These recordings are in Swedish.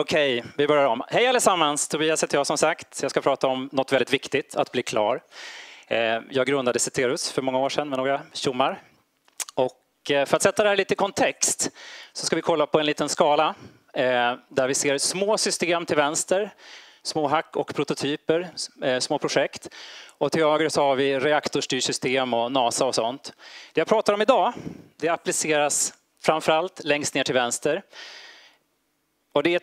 Okej, vi börjar om. Hej allesammans! Tobias heter jag som sagt. Jag ska prata om något väldigt viktigt, att bli klar. Eh, jag grundade Ceterus för många år sedan med några tjommar. Och eh, för att sätta det här lite i kontext så ska vi kolla på en liten skala eh, där vi ser små system till vänster, små hack och prototyper, små projekt. Och till höger så har vi reaktorstyrsystem och NASA och sånt. Det jag pratar om idag, det appliceras framförallt längst ner till vänster. Och det är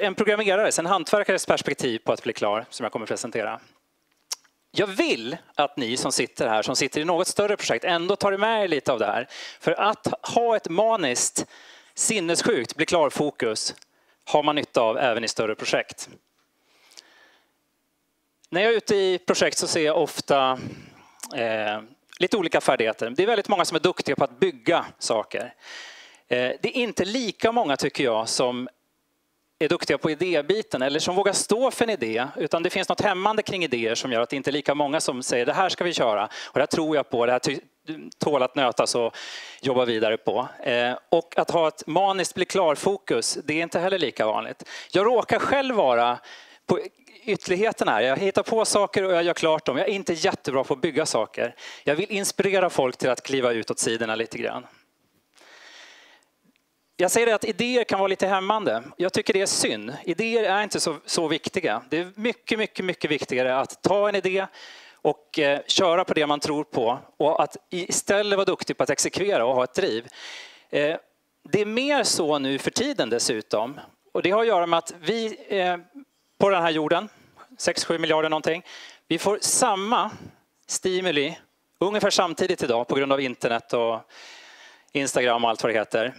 en programmerare, en hantverkares perspektiv på att bli klar som jag kommer presentera. Jag vill att ni som sitter här, som sitter i något större projekt, ändå tar med er lite av det här. För att ha ett maniskt, sinnessjukt bli klar-fokus har man nytta av även i större projekt. När jag är ute i projekt så ser jag ofta eh, lite olika färdigheter. Det är väldigt många som är duktiga på att bygga saker. Eh, det är inte lika många, tycker jag, som är duktiga på idébiten eller som vågar stå för en idé. Utan det finns något hämmande kring idéer som gör att det inte är lika många som säger det här ska vi köra och det här tror jag på, det här tål att nötas och jobba vidare på. Eh, och att ha ett maniskt bli klar-fokus, det är inte heller lika vanligt. Jag råkar själv vara på ytterligheten här. Jag hittar på saker och jag gör klart dem. Jag är inte jättebra på att bygga saker. Jag vill inspirera folk till att kliva ut åt sidorna lite grann. Jag säger det att idéer kan vara lite hämmande. Jag tycker det är synd. Idéer är inte så, så viktiga. Det är mycket, mycket, mycket viktigare att ta en idé och eh, köra på det man tror på och att istället vara duktig på att exekvera och ha ett driv. Eh, det är mer så nu för tiden dessutom. Och det har att göra med att vi eh, på den här jorden, 6-7 miljarder någonting, vi får samma stimuli ungefär samtidigt idag på grund av internet och Instagram och allt vad det heter.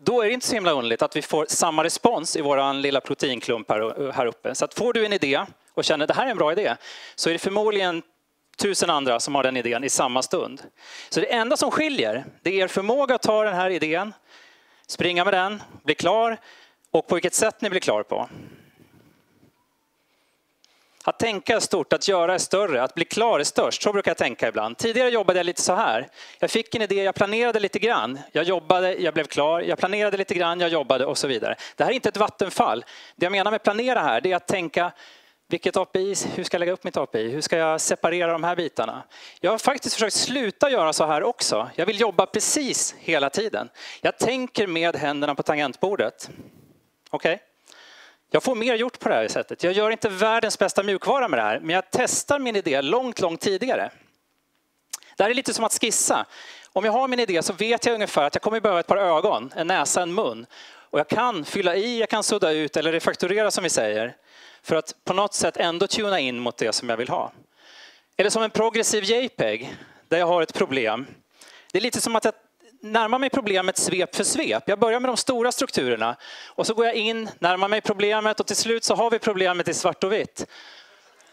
Då är det inte så himla underligt att vi får samma respons i vår lilla proteinklump här uppe. Så att får du en idé och känner att det här är en bra idé så är det förmodligen tusen andra som har den idén i samma stund. Så det enda som skiljer det är er förmåga att ta den här idén, springa med den, bli klar och på vilket sätt ni blir klar på. Att tänka är stort, att göra är större, att bli klar är störst. Så brukar jag tänka ibland. Tidigare jobbade jag lite så här. Jag fick en idé, jag planerade lite grann. Jag jobbade, jag blev klar. Jag planerade lite grann, jag jobbade och så vidare. Det här är inte ett vattenfall. Det jag menar med planera här, det är att tänka vilket API, hur ska jag lägga upp mitt API? Hur ska jag separera de här bitarna? Jag har faktiskt försökt sluta göra så här också. Jag vill jobba precis hela tiden. Jag tänker med händerna på tangentbordet. Okej? Okay? Jag får mer gjort på det här sättet. Jag gör inte världens bästa mjukvara med det här, men jag testar min idé långt, långt tidigare. Det här är lite som att skissa. Om jag har min idé så vet jag ungefär att jag kommer behöva ett par ögon, en näsa, en mun. Och jag kan fylla i, jag kan sudda ut eller refakturera som vi säger. För att på något sätt ändå tuna in mot det som jag vill ha. Eller som en progressiv JPEG, där jag har ett problem. Det är lite som att jag närmar mig problemet svep för svep. Jag börjar med de stora strukturerna och så går jag in, närmar mig problemet och till slut så har vi problemet i svart och vitt.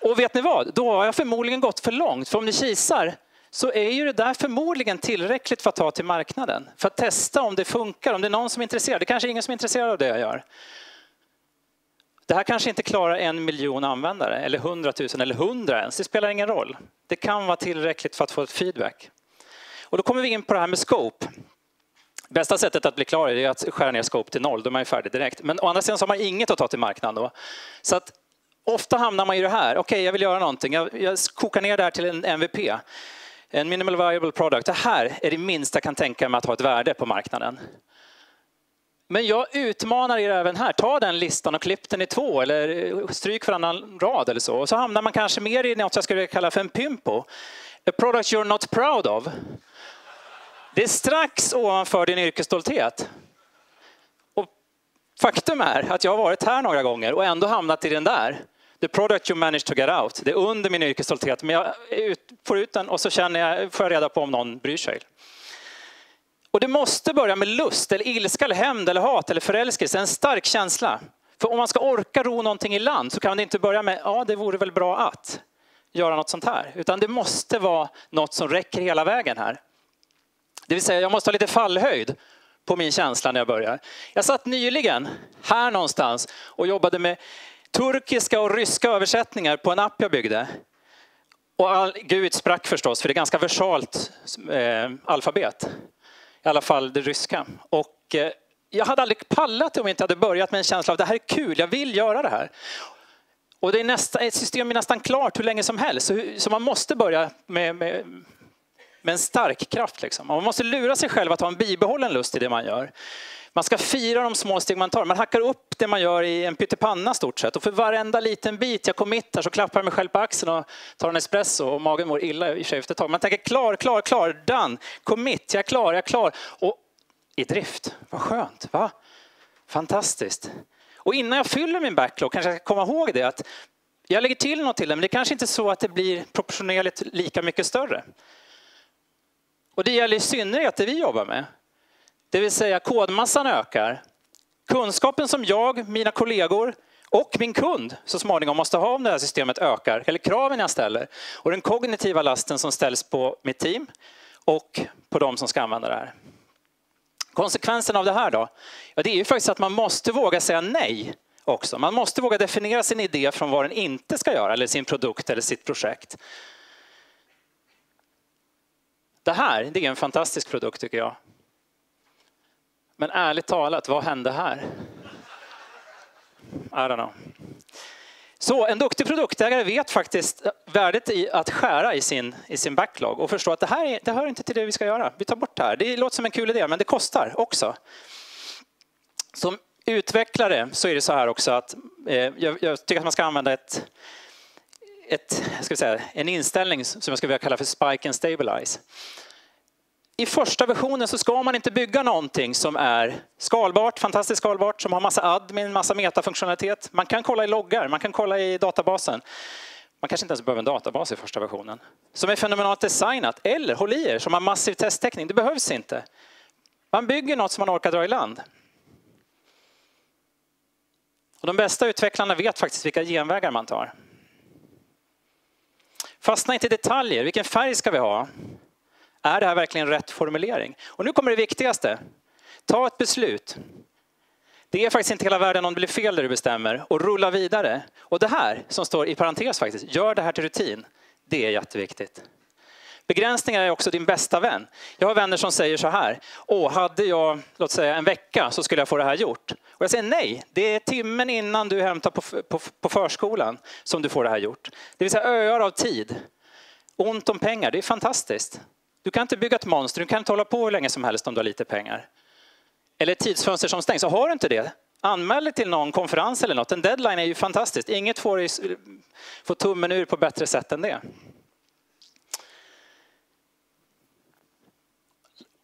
Och vet ni vad? Då har jag förmodligen gått för långt. För om ni kisar så är ju det där förmodligen tillräckligt för att ta till marknaden. För att testa om det funkar, om det är någon som är intresserad. Det kanske är ingen som är intresserad av det jag gör. Det här kanske inte klarar en miljon användare eller hundratusen eller hundra ens. Det spelar ingen roll. Det kan vara tillräckligt för att få ett feedback. Och då kommer vi in på det här med scope. Bästa sättet att bli klar är att skära ner scope till noll, då är man ju färdig direkt. Men å andra sidan så har man inget att ta till marknaden då. Så att ofta hamnar man i det här, okej okay, jag vill göra någonting, jag, jag kokar ner det här till en MVP. En minimal viable product. Det här är det minsta jag kan tänka mig att ha ett värde på marknaden. Men jag utmanar er även här. Ta den listan och klipp den i två eller stryk varannan rad eller så. Och så hamnar man kanske mer i något jag skulle kalla för en pympo. A product you're not proud of. Det är strax ovanför din yrkesstolthet. Och faktum är att jag har varit här några gånger och ändå hamnat i den där. The product you managed to get out. Det är under min yrkesstolthet, men jag får ut den och så känner jag, får jag reda på om någon bryr sig. Och det måste börja med lust, eller ilska, eller hämnd, eller hat eller förälskelse. En stark känsla. För om man ska orka ro någonting i land så kan det inte börja med, ja det vore väl bra att göra något sånt här. Utan det måste vara något som räcker hela vägen här. Det vill säga, jag måste ha lite fallhöjd på min känsla när jag börjar. Jag satt nyligen här någonstans och jobbade med turkiska och ryska översättningar på en app jag byggde. Och all, Gud sprack förstås, för det är ganska versalt eh, alfabet. I alla fall det ryska. Och eh, jag hade aldrig pallat om jag inte hade börjat med en känsla av att det här är kul, jag vill göra det här. Och det är nästa, ett system är nästan klart hur länge som helst, så, så man måste börja med, med, med en stark kraft. Liksom. Man måste lura sig själv att ha en bibehållen lust i det man gör. Man ska fira de små steg man tar. Man hackar upp det man gör i en pyttipanna stort sett. Och för varenda liten bit jag committar så klappar jag mig själv på axeln och tar en espresso och magen mår illa i sig efter ett tag. Man tänker klar, klar, klar, done, commit, jag är klar, jag är klar. Och i drift, vad skönt, va? Fantastiskt. Och innan jag fyller min backlog kanske jag ska komma ihåg det att jag lägger till något till den, men det kanske inte är så att det blir proportionerligt lika mycket större. Och det gäller i synnerhet det vi jobbar med. Det vill säga kodmassan ökar. Kunskapen som jag, mina kollegor och min kund så småningom måste ha om det här systemet ökar, eller kraven jag ställer. Och den kognitiva lasten som ställs på mitt team och på de som ska använda det här. Konsekvensen av det här då? Ja, det är ju faktiskt att man måste våga säga nej också. Man måste våga definiera sin idé från vad den inte ska göra, eller sin produkt eller sitt projekt. Det här det är en fantastisk produkt tycker jag. Men ärligt talat, vad hände här? I don't know. Så en duktig produktägare vet faktiskt eh, värdet i att skära i sin, i sin backlog och förstå att det här är, det hör inte till det vi ska göra. Vi tar bort det här. Det låter som en kul idé, men det kostar också. Som utvecklare så är det så här också att eh, jag, jag, tycker att man ska använda ett, ett, ska vi säga, en inställning som jag skulle vilja kalla för spike and stabilize i första versionen så ska man inte bygga någonting som är skalbart, fantastiskt skalbart, som har massa admin, massa metafunktionalitet. Man kan kolla i loggar, man kan kolla i databasen. Man kanske inte ens behöver en databas i första versionen. Som är fenomenalt designat. Eller, håll i er, som har massiv testtäckning. Det behövs inte. Man bygger något som man orkar dra i land. Och de bästa utvecklarna vet faktiskt vilka genvägar man tar. Fastna inte i detaljer. Vilken färg ska vi ha? Är det här verkligen rätt formulering? Och nu kommer det viktigaste. Ta ett beslut. Det är faktiskt inte hela världen om det blir fel där du bestämmer och rulla vidare. Och det här som står i parentes faktiskt, gör det här till rutin. Det är jätteviktigt. Begränsningar är också din bästa vän. Jag har vänner som säger så här, åh, hade jag låt säga en vecka så skulle jag få det här gjort. Och jag säger nej, det är timmen innan du hämtar på, på, på förskolan som du får det här gjort. Det vill säga öar av tid. Ont om pengar, det är fantastiskt. Du kan inte bygga ett monster, du kan inte hålla på hur länge som helst om du har lite pengar. Eller ett tidsfönster som stängs. Så har du inte det, anmäl dig till någon konferens eller något. En deadline är ju fantastiskt. Inget får, får tummen ur på bättre sätt än det.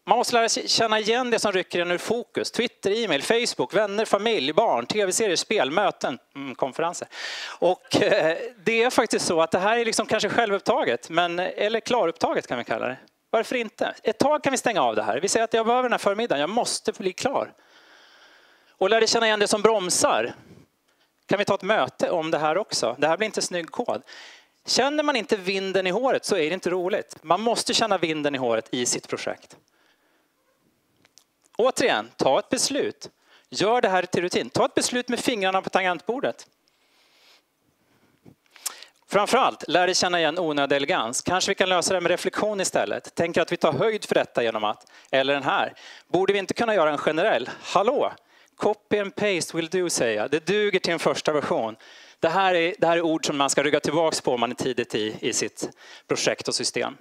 Man måste lära sig känna igen det som rycker en ur fokus. Twitter, e-mail, Facebook, vänner, familj, barn, tv-serier, spel, möten, mm, konferenser. Och eh, det är faktiskt så att det här är liksom kanske självupptaget, men, eller klarupptaget kan vi kalla det. Varför inte? Ett tag kan vi stänga av det här. Vi säger att jag behöver den här förmiddagen, jag måste bli klar. Och lär dig känna igen det som bromsar. Kan vi ta ett möte om det här också? Det här blir inte snygg kod. Känner man inte vinden i håret så är det inte roligt. Man måste känna vinden i håret i sitt projekt. Återigen, ta ett beslut. Gör det här till rutin. Ta ett beslut med fingrarna på tangentbordet. Framförallt, lär dig känna igen onödig elegans. Kanske vi kan lösa det med reflektion istället. Tänker att vi tar höjd för detta genom att, eller den här, borde vi inte kunna göra en generell? Hallå, copy and paste will do säger jag. Det duger till en första version. Det här är, det här är ord som man ska rygga tillbaks på om man är tidigt i, i sitt projekt och system.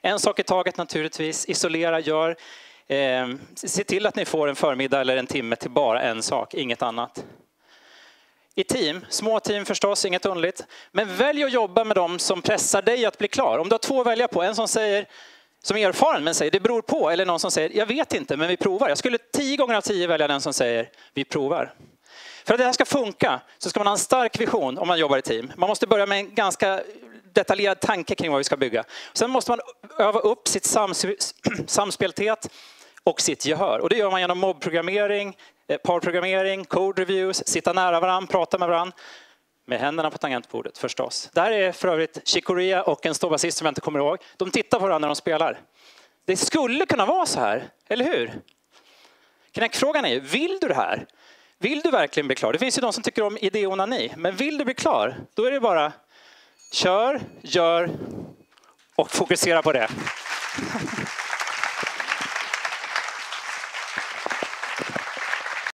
En sak i taget naturligtvis, isolera, gör. Eh, se till att ni får en förmiddag eller en timme till bara en sak, inget annat i team, små team förstås, inget underligt. Men välj att jobba med dem som pressar dig att bli klar. Om du har två att välja på, en som säger som är erfaren men säger det beror på, eller någon som säger jag vet inte men vi provar. Jag skulle tio gånger av tio välja den som säger vi provar. För att det här ska funka så ska man ha en stark vision om man jobbar i team. Man måste börja med en ganska detaljerad tanke kring vad vi ska bygga. Sen måste man öva upp sitt samspelthet och sitt gehör. Och det gör man genom mobbprogrammering, Eh, parprogrammering, code reviews, sitta nära varandra, prata med varandra. Med händerna på tangentbordet förstås. Det här är för övrigt Chicoria och en ståbasist som jag inte kommer ihåg. De tittar på varandra när de spelar. Det skulle kunna vara så här, eller hur? Knäckfrågan är ju, vill du det här? Vill du verkligen bli klar? Det finns ju de som tycker om idéonani, men vill du bli klar, då är det bara kör, gör och fokusera på det.